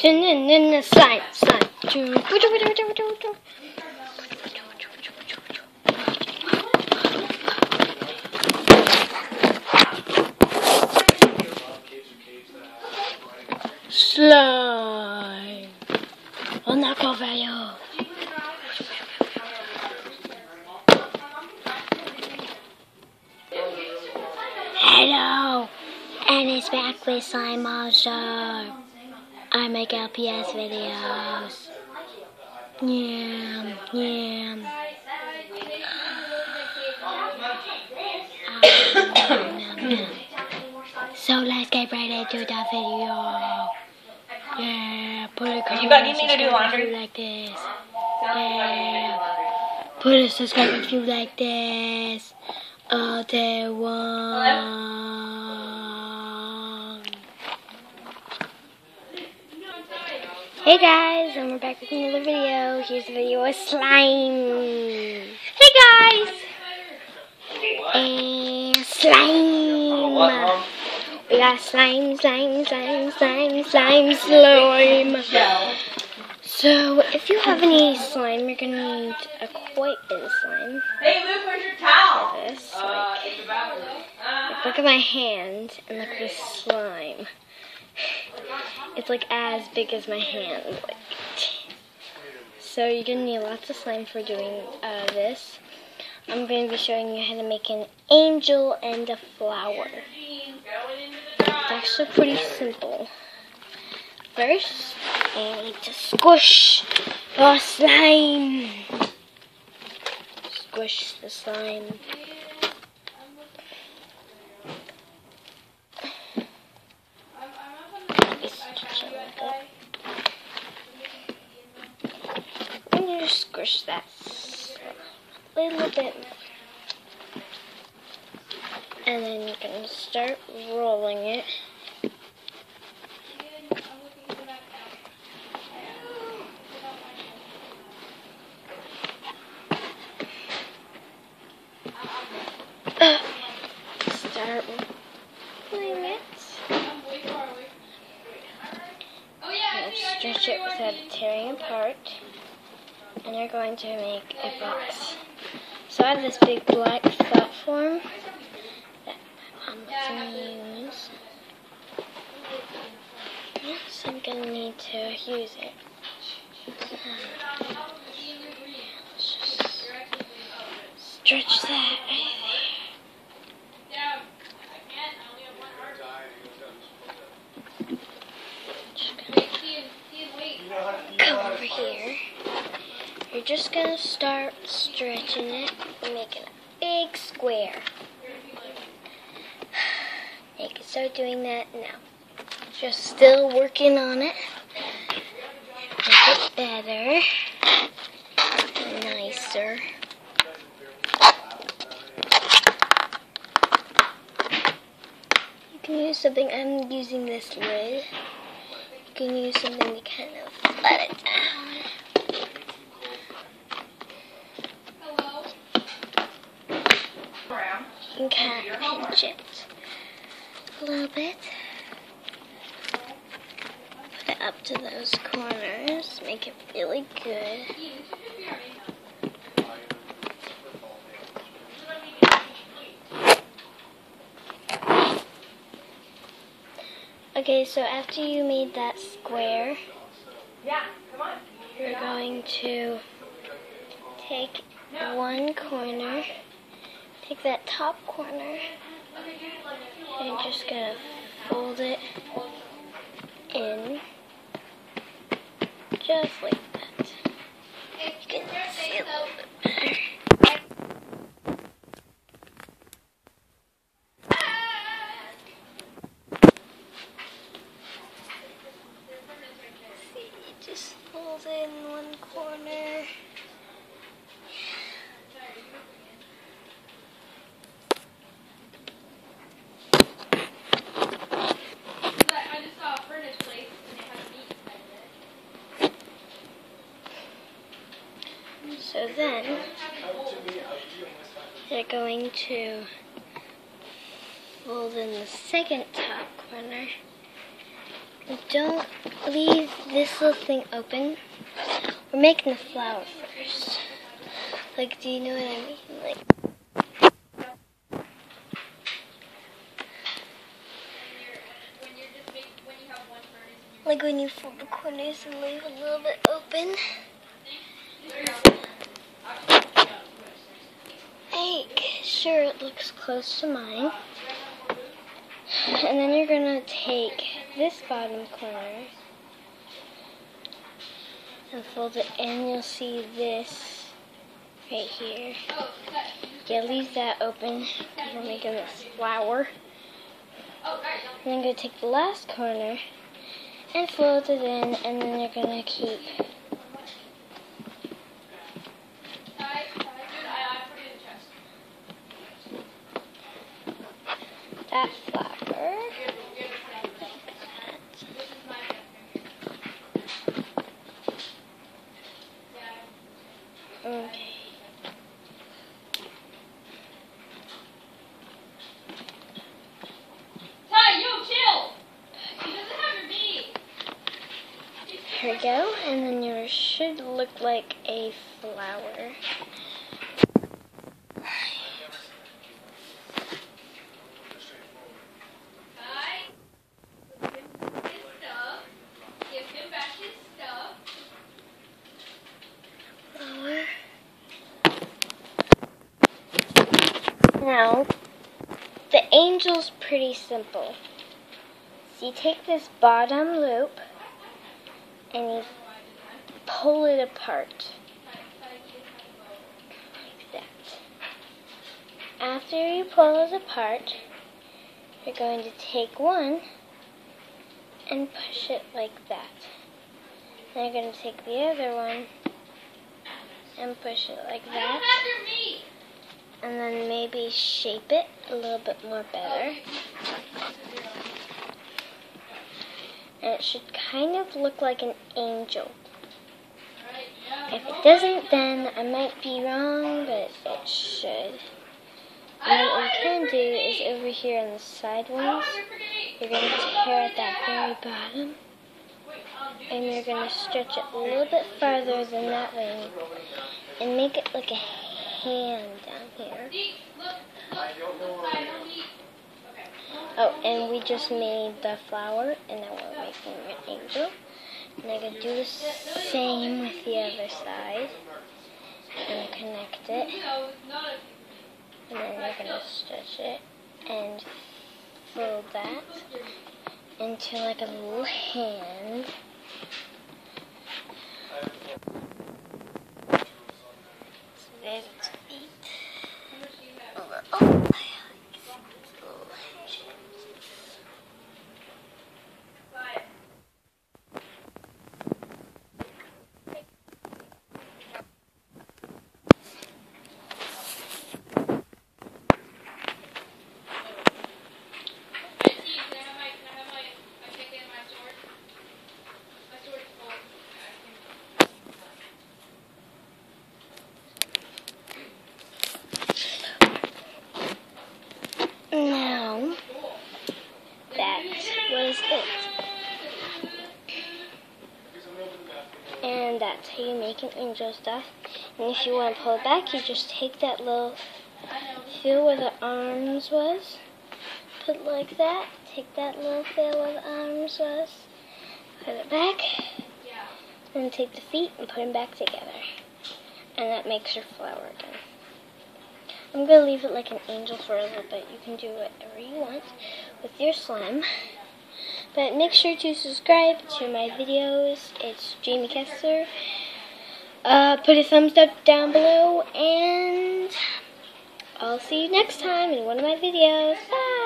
Slime, slime. Choo, choo, choo, choo, choo, choo, choo. Slime. Ona kowają. Hello, and it's back with Slime Monster. I make LPS videos. Yeah, yeah. so let's get right into the video. Yeah, put a comment You get me to do laundry. like this. Yeah, put a subscribe if you like this. All day long. Hey guys, and we're back with another video. Here's a video of slime. Hey guys! And slime. We got slime, slime, slime, slime, slime, slime. So, if you have any slime, you're gonna need a quite bit of slime Hey Luke, where's your towel? this. Uh, Like, the. Uh, look at my hand and look at the slime. It's like as big as my hand. Like, so you're gonna need lots of slime for doing uh, this. I'm going to be showing you how to make an angel and a flower. It's actually pretty simple. First, I need to squish the slime. Squish the slime. Just I'm gonna squish that a little bit. And then you can start rolling it. Start rolling it. And stretch it without it tearing apart. And you're going to make a box. So I have this big black platform that um, I'm going to use. So I'm going to need to use it. Stretch that right there. Just gonna come over here. You're just gonna start stretching it and making a big square. You can start doing that now. Just still working on it. Make it better. Nicer. You can use something, I'm using this lid. You can use something to kind of let it down. Can pinch it a little bit. Put it up to those corners. Make it really good. Okay, so after you made that square, you're going to take one corner, take that top corner, and just gonna fold it in just like that. You can see a little bit better. See, you just fold it in one corner. I just saw a furnace place and they had meat inside it. So then, they're going to fold in the second top corner. Don't leave this little thing open. We're making the flower first. Like, do you know what I mean? Like, like when you fold the corners and leave a little bit open. Sure it looks close to mine. And then you're gonna take this bottom corner and fold it in. You'll see this right here. Yeah, leave that open because we're making this flower. And then gonna take the last corner and fold it in, and then you're gonna keep I, I, dude, I, I put it in the chest. that flower. This is my Yeah. Okay. Ty, yo, chill! He doesn't have your knee. Here we go, and then yours should look like a flower. Now, the angel's pretty simple. So you take this bottom loop and you pull it apart. Like that. After you pull it apart, you're going to take one and push it like that. Then you're going to take the other one and push it like that. And then maybe shape it a little bit more better. And it should kind of look like an angel. If it doesn't, then I might be wrong, but it should. And what you can do is over here on the side ones, you're going to tear at that very bottom, and you're going to stretch it a little bit farther than that way, and make it like a hand down here. see, look, look, Ty, no meat. Okay. Oh, oh, and we just made the flower, and now we're making an angel. And I'm going to do the same with the other side, and connect it. No, not a And then you're going to stretch it and fold that into like a little hand. So there's its feet. Oh, Five. I see, can I have my, can I have my, my pick and my sword? My sword is full. I can- now that was it. And that's how you make an angel stuff. And if you want to pull it back, you just take that little feel where the arms was, put it like that. Take that little feel where the arms was, put it back, and take the feet and put them back together. And that makes your flower again. I'm going to leave it like an angel for a little bit. You can do whatever you want with your slime. But make sure to subscribe to my videos. It's Jamie Kessler. Uh, put a thumbs up down below, and I'll see you next time in one of my videos. Bye!